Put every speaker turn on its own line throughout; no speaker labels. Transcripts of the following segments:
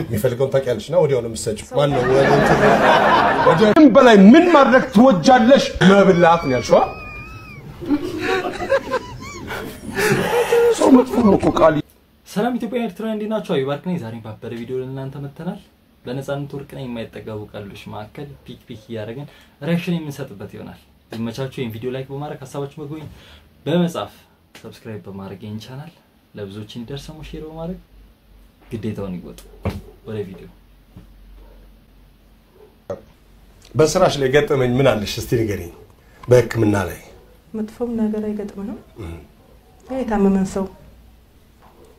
የሚፈልገውን ታውቂያለሽ እና ወዲያው ነው የምትሰጪው። ማን ነው ወደ
በላይ ምን ማድረግ ትወጃለሽ?
መብላት ነው ያልሽዋ?
ሰው መጥፎ ነው እኮ ቃል
ሰላም ኢትዮጵያ ኤርትራ እንዴት ናችሁ? አቢባርክ ነኝ። ዛሬ ባበረ ቪዲዮ ለእናንተ መጥተናል። በነፃነት ወርቅነህ የማይጠገቡ ቀልዶች መካከል pick pick እያደረግን reaction የምንሰጥበት ይሆናል። ይመቻችሁ። ይህን ቪዲዮ like በማድረግ ሀሳባችሁ መጎኝ በመጻፍ subscribe በማድረግ ይህን ቻናል ለብዙዎች እንዲደርስ ደግሞ share በማድረግ ግዴታውን ይወጡ። ወደ ቪዲዮ
በስራሽ ላይ ገጠመኝ ምን አለሽ እስቲ ንገሪኝ። በህክምና ላይ
መጥፎም ነገር አይገጥምንም። የታመመን ሰው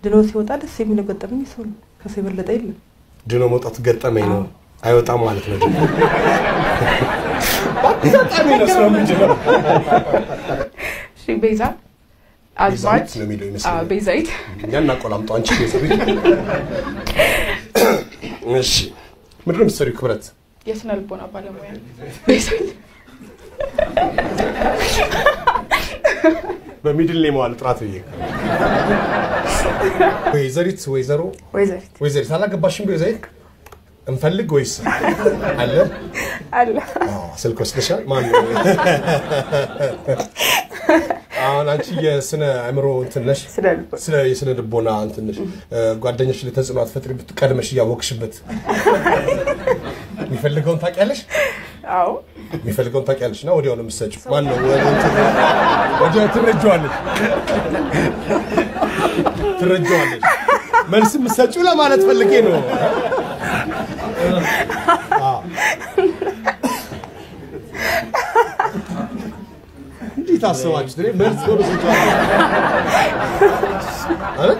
ድኖ ሲወጣ ደስ የሚለው ገጠመኝ ሰው ነው። ከሱ የበለጠ የለም።
ድኖ መውጣት ገጠመኝ ነው። አይወጣም ማለት ነው። ድኖ በአጋጣሚ ነው
እሺ ቤዛ አዝማች
ቤዛዊት ነው የሚለው ይመስለኛል።
ቤዛዊት
እኛ እናቆላምጠው አንቺ ቤዛዊት። እሺ ምንድን ነው የምትሰሪው ክብረት?
የስነ ልቦና ባለሙያ በ
middle name ዋል ጥራት ብዬ ወይዘሪት ወይዘሮ
ወይዘሪት
ወይዘሪት አላገባሽም? ወይዘሪት እንፈልግ ወይስ አለ?
አለ
አዎ፣ ስልክ ወስደሻል? ማን? አሁን አንቺ የስነ አእምሮ እንትን ነሽ፣
ስነ ልቦና
ስለ የስነ ልቦና እንትን ነሽ። ጓደኞች ላይ ተጽዕኖ አትፈጥሪ ቀድመሽ እያወቅሽበት የሚፈልገውን ታውቂያለሽ
አዎ
የሚፈልገውን ታውቂያለሽ እና ወዲያው ነው የምትሰጪው። ማን ነው ወዲያው ትረጂዋለሽ ትረጂዋለሽ። መልስ የምትሰጪው ለማለት ፈልጌ ነው። እኔ መልስ አይደል?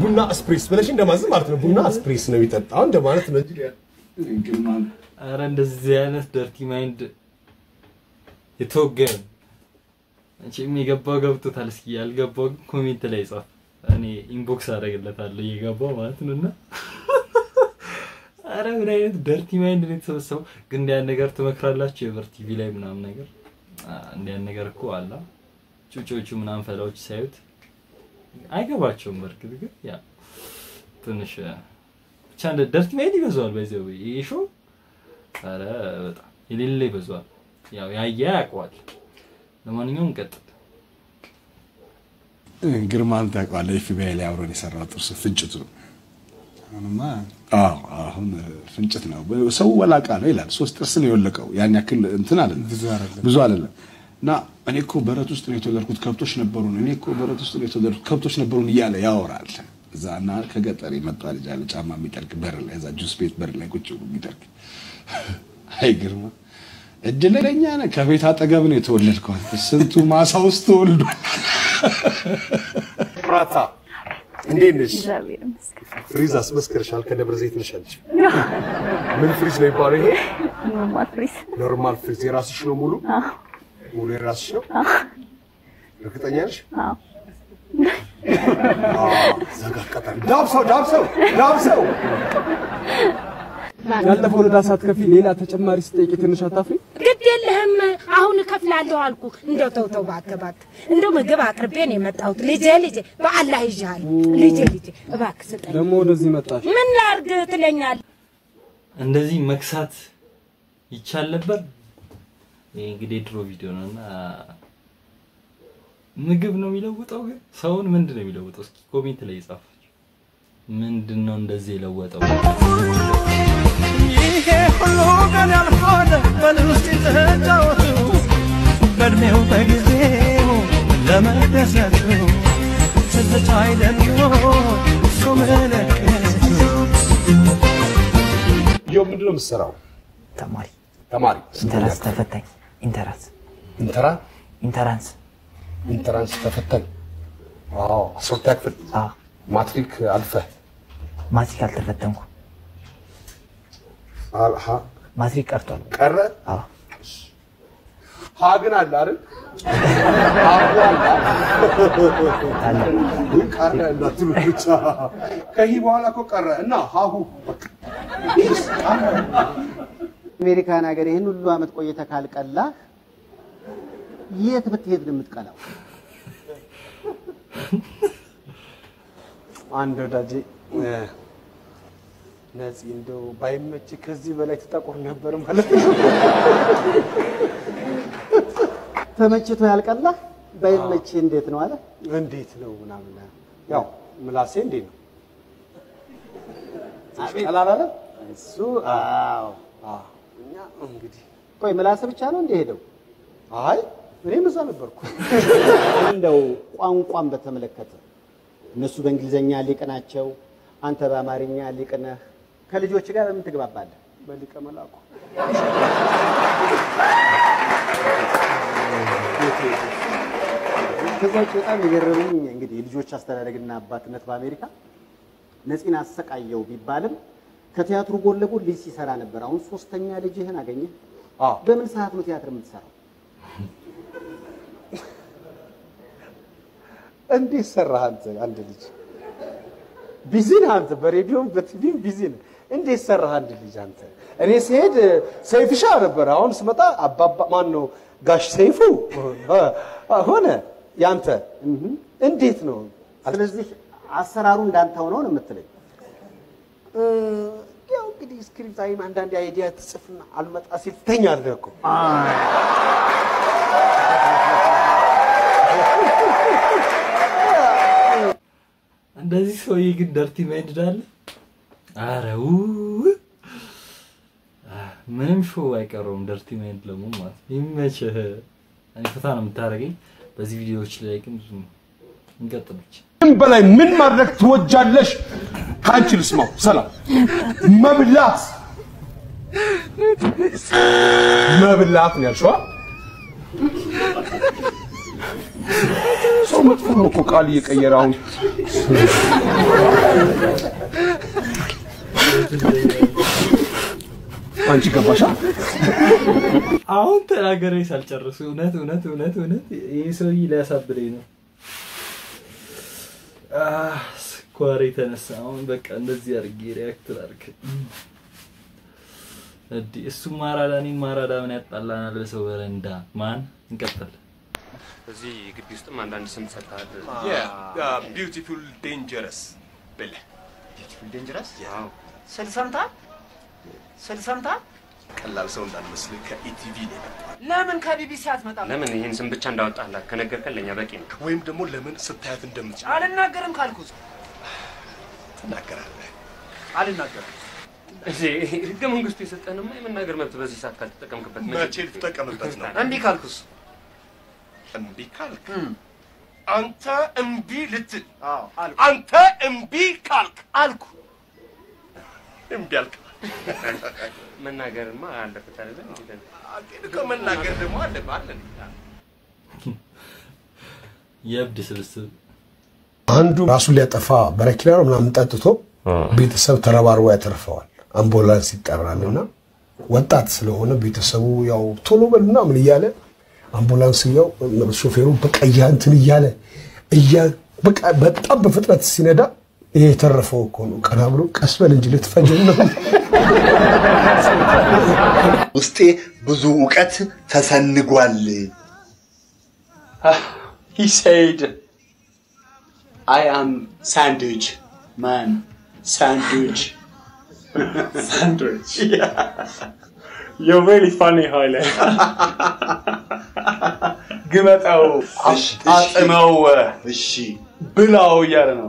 ቡና ስፕሪስ ብለሽ እንደማዘዝ ማለት ነው። ቡና ስፕሪስ ነው የሚጠጣው እንደማለት ነው
አረ እንደዚህ አይነት dirty mind የተወገረ አንቺ የገባው ገብቶታል። እስኪ ያልገባው comment ላይ ጻፍ። እኔ inbox አደርግለታለሁ እየገባው ማለት ነው። እና አረ ምን አይነት dirty mind ነው የተሰበሰበው? ግን እንዲያን ነገር ትመክራላችሁ? የበር ቲቪ ላይ ምናምን ነገር እንዲያን ነገር እኮ አላ ጩጮቹ ምናምን ፈላዎች ሳዩት አይገባቸውም። በርግጥ ግን ያ ትንሽ ብቻ እንደ dirty mind ይበዛዋል። በዚያው ይሄ show አረ በጣም የሌለ ይበዛዋል። ያው ያየ ያውቀዋል። ለማንኛውም ቀጥል።
ግርማን ታውቀዋለህ? ኤፍቢአይ ላይ አብሮን የሰራው ጥርሱ ፍንጭቱ አሁን ፍንጭት ነው። ሰው ወላቃ ነው ይላል። ሶስት ጥርስ ነው የወለቀው። ያን ያክል እንትን አይደለም፣ ብዙ አይደለም። እና እኔ እኮ በረት ውስጥ ነው የተወለድኩት ከብቶች ነበሩን፣ እኔ እኮ በረት ውስጥ ነው የተወለድኩት ከብቶች ነበሩን እያለ ያወራል። እዛ እና ከገጠር የመጣ ልጅ አለ ጫማ የሚጠርቅ በር ላይ እዛ ጁስ ቤት በር ላይ ቁጭ ብሎ የሚጠርቅ አይ ግርማ እድለኛ ነህ። ከቤት አጠገብ ነው የተወለድከው። ስንቱ ማሳ ውስጥ ተወልዶ
ራታ እንዴት ነሽ? ፍሪዝ አስመስክርሻል። ከደብረ ዘይት ነሽ አለች። ምን ፍሪዝ ነው የሚባለው ይሄ?
normal ፍሪዝ
normal ፍሪዝ የራስሽ ነው? ሙሉ ሙሉ የራስሽ ነው? እርግጠኛ ነሽ? ዳብሰው
ያለፈውን ዕዳ ሳትከፊ ሌላ ተጨማሪ ስጠይቂ ትንሽ አታፍሪ?
የለህም አሁን እከፍላለሁ አልኩ። እንደው ተው ተው እባክህ እባክህ፣ እንደው ምግብ አቅርቤ ነው የመጣሁት። ልጄ ልጄ በአላህ ይዤሃል። ልጄ ልጄ እባክህ ስጠኝ።
ደግሞ ወደዚህ መጣሽ።
ምን ላድርግ ትለኛለህ?
እንደዚህ መክሳት ይቻል ነበር። ይሄ እንግዲህ የድሮ ቪዲዮ ነው እና ምግብ ነው የሚለውጠው። ግን ሰውን ምንድን ነው የሚለውጠው? እስኪ comment ላይ ይጻፋችሁ። ምንድን ነው እንደዚህ የለወጠው?
ይሄ ሁሉ ቀን ያልፋል በል ውስጥ ተጫወቱ በእድሜው በጊዜው ለመደሰቱ ትዝታ አይደለም እሱ ምልክቱ
ዮ ምንድን ነው የምትሰራው?
ተማሪ።
ተማሪ።
entrance ተፈታኝ። entrance።
entra
entrance።
entrance ተፈታኝ። አዎ አስወጣ ክፍል። ማትሪክ አልፈህ?
ማትሪክ አልተፈተንኩ
አልሃ
ማትሪክ ቀርቷል።
ቀረ? ሀ ግን አለ አይደል? ብቻ። ከሂ በኋላ እኮ ቀረ እና ሀሁ
አሜሪካን ሀገር ይህን ሁሉ ዓመት ቆይተህ ካልቀላህ የት ብትሄድ ነው የምትቀላው?
አንድ ወዳጄ እ፣
ነፂ እንደው ባይመች ከዚህ በላይ ትጠቁር ነበር ማለት ነው።
ተመችቶ ያልቀላህ ባይመች እንዴት ነው አለ።
እንዴት ነው ምናምን ያው ምላሴ እንዴት ነው ቀላል
እሱ አዎ።
እኛ እንግዲህ
ቆይ ምላስ ብቻ ነው እንደ ሄደው
አይ እኔም እዛ ነበርኩ።
እንደው ቋንቋን በተመለከተ እነሱ በእንግሊዘኛ ሊቅ ናቸው፣ አንተ በአማርኛ ሊቅ ነህ። ከልጆች ጋር በምን ትግባባለህ?
በሊቀ መላኩ
ከዛ ውጭ በጣም የገረመኝ እንግዲህ የልጆች አስተዳደግና አባትነት በአሜሪካ ነፂን አሰቃየው ቢባልም ከቲያትሩ ጎን ለጎን ልጅ ሲሰራ ነበር። አሁን ሶስተኛ ልጅህን አገኘህ። በምን ሰዓት ነው ቲያትር የምትሰራው?
እንዴት ሰራህ አንተ? አንድ ልጅ busy ነህ አንተ፣ በሬዲዮም በ TV ም busy ነህ። እንዴት ሰራህ አንድ ልጅ አንተ? እኔ ስሄድ ሰይፍሻ ነበር፣ አሁን ስመጣ አባባ ማን ነው ጋሽ ሰይፉ ሆነ። ያንተ እንዴት ነው?
ስለዚህ አሰራሩ እንዳንተ ሆኖ ነው የምትለኝ?
እ፣ ያው እንግዲህ script አይም አንዳንድ idea ትጽፍና አልመጣ ሲል ትተኛለህ እኮ
እንደዚህ ሰውዬ ግን dirty mind አለ። አረ ው ምንም show አይቀረውም dirty mind ለመሆን ማለት ይመችህ። እኔ ፈታ ነው የምታደርገኝ በዚህ ቪዲዮዎች ላይ ግን ብዙ እንቀጥሎች
ምን በላይ ምን ማድረግ ትወጃለሽ? ከአንቺ ልስማው። ሰላም መብላት መብላት ነው ያልሽዋ። ሰው መጥፎ ነው እኮ ቃል እየቀየረ አሁን አንቺ ገባሻ?
አሁን ተናገሬ ሳልጨርስ እውነት እውነት እውነት እውነት ይህ ሰውዬ ሊያሳብደኝ ነው። አህ፣ ስኳር የተነሳ አሁን በቃ እንደዚህ አድርጌ react ላድርግ። እዲ እሱም ማራዳ እኔም ማራዳ ምን ያጣላናል? በሰው በረንዳ ማን እንቀጥል።
እዚህ ግቢ ውስጥም አንዳንድ ስም ሰጥተሃል።
beautiful dangerous ብለህ
dangerous
ስል ሰምተሃል? ስል ሰምተሃል? ቀላል ሰው እንዳልመስል ከኢቲቪ ነው የመጣው።
ለምን ከቢቢሲ አትመጣም?
ለምን ይህን ስም ብቻ እንዳወጣላት ከነገርከን ለእኛ በቂ ነው።
ወይም ደግሞ ለምን ስታያት እንደምትችል
አልናገርም ካልኩት
ትናገራለህ።
አልናገርም።
እዚህ ህገ መንግስቱ የሰጠንማ የመናገር መብት በዚህ ሰዓት ካልተጠቀምክበት
መቼ ልትጠቀምበት ነው?
እምቢ ካልኩስ?
እምቢ ካልክ አንተ እምቢ ልትል
አልኩ።
አንተ እምቢ ካልክ
አልኩ
እምቢ አልክ።
መናገርማ አለበት አይደለም?
እኮ መናገር ደግሞ አለብህ አለ
የእብድ ስብስብ
አንዱ ራሱን ሊያጠፋ በረኪና ነው ምናምን ጠጥቶ ቤተሰብ ተረባርቦ ያተርፈዋል። አምቡላንስ ይጠራል እና ወጣት ስለሆነ ቤተሰቡ ያው ቶሎ በል ምናምን እያለ አምቡላንስ ያው ሾፌሩ በቃ እያ እንትን እያለ እያ በቃ በጣም በፍጥነት ሲነዳ ይሄ የተረፈው እኮ ነው። ቀና ብሎ ቀስ በል እንጂ ልትፈጀን ነው።
ውስጤ ብዙ እውቀት ተሰንጓል።
He said, I am sandwich, man. Sandwich. sandwich. Yeah. You're really funny, Haile. ግመጠው አጥመው
እሺ
ብላው እያለ ነው።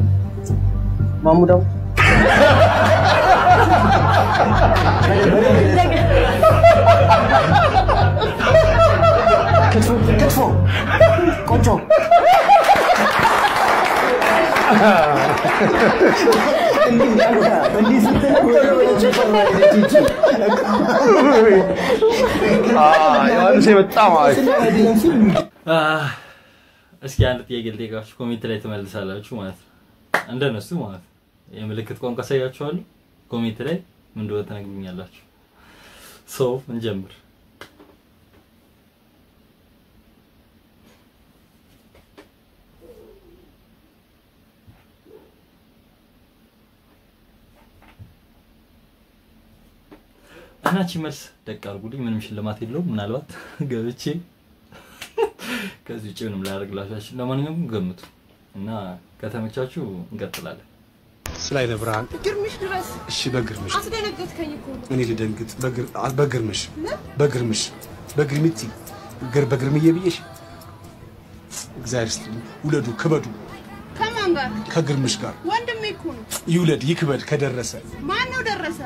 ማሙዳው ክትፎ ክትፎ
ዮሐንስ በጣም
እስኪ አንድ ጥያቄ ልጠይቃችሁ፣ comment ላይ ትመልሳላችሁ ማለት ነው። እንደነሱ ማለት ነው። የምልክት ቋንቋ አሳያችኋለሁ። comment ላይ ምን እንደሆነ ትነግሩኛላችሁ። ሰው እንጀምር። እናቺ መልስ ደቅ አድርጉልኝ። ምንም ሽልማት የለውም። ምናልባት ገብቼ ከዚህ ውጭ ምንም ላያደርግላችሁ ለማንኛውም ገምቱ እና ከተመቻችሁ እንቀጥላለን።
ስላይነ ብርሃን
ግርምሽ ድረስ?
እሺ፣ በግርምሽ።
አስደነገጥከኝ እኮ
እኔ ልደንግጥ። በግርምሽ በግርምሽ በግርምቲ ግር በግርምዬ ብዬሽ። እግዚአብሔር ይስጥልኝ። ውለዱ ክበዱ።
ከማን ጋር?
ከግርምሽ ጋር።
ወንድሜ እኮ ነው።
ይውለድ ይክበድ ከደረሰ።
ማን ነው ደረሰ?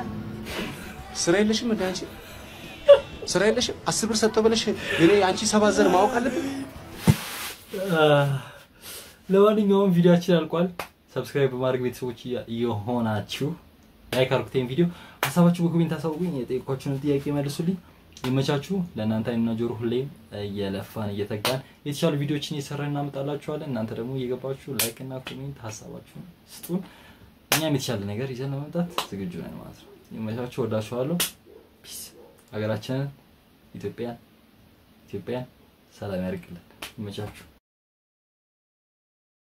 ስራ የለሽም እንደ አንቺ? ስራ የለሽም። አስር ብር ሰጠው ብለሽ እኔ አንቺ ሰባት ዘር ማወቅ አለብን።
ለማንኛውም ቪዲዮአችን አልቋል። subscribe በማድረግ ቤተሰቦች የሆናችሁ like አድርጉት። ይሄን ቪዲዮ ሀሳባችሁ በ comment አሳውቁኝ። የጠየኳችሁን ጥያቄ መልሱልኝ። ይመቻችሁ። ለእናንተ አይንና ጆሮ ሁሌም እየለፋን እየተጋን የተሻሉ ቪዲዮዎችን እየሰራን እናመጣላችኋለን። እናንተ ደግሞ እየገባችሁ like እና comment ሀሳባችሁን ስጡን። እኛም የተሻለ ነገር ይዘን ለመምጣት ዝግጁ ነን ማለት ነው። ይመቻችሁ። ወዳችኋለሁ። peace። ሀገራችንን ኢትዮጵያን ኢትዮጵያን ሰላም ያድርግልን። ይመቻችሁ።